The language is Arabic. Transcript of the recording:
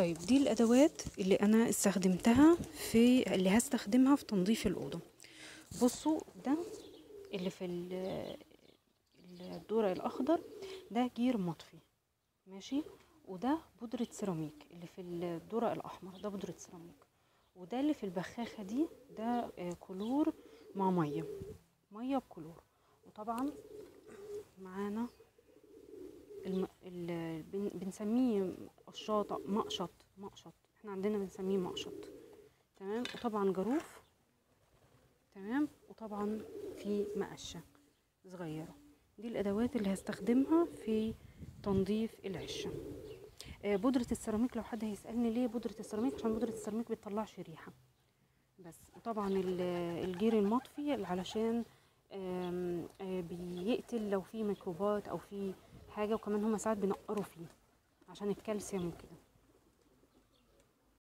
طيب دي الأدوات اللي أنا استخدمتها في اللي هستخدمها في تنظيف الأوضة. بصوا ده اللي في ال- الدورق الأخضر ده جير مطفي ماشي؟ وده بودرة سيراميك اللي في الدورق الأحمر ده بودرة سيراميك. وده اللي في البخاخة دي ده آه، كلور مع مية مية بكلور. وطبعا معانا الم... ال... بن... بنسميه قشاطة مقشط مقشط. إحنا عندنا بنسميه مقشط. تمام؟ وطبعا جاروف. تمام؟ وطبعا في مقشة صغيرة. دي الأدوات اللي هستخدمها في تنظيف العشة. آه، بودرة السيراميك لو حد هيسألني ليه بودرة السيراميك عشان بودرة السيراميك بتطلعش ريحة. بس وطبعا ال- الجير المطفي علشان آه، بيقتل لو في ميكروبات أو في حاجة وكمان هما ساعات بينقروا فيه. عشان الكالسيوم وكده.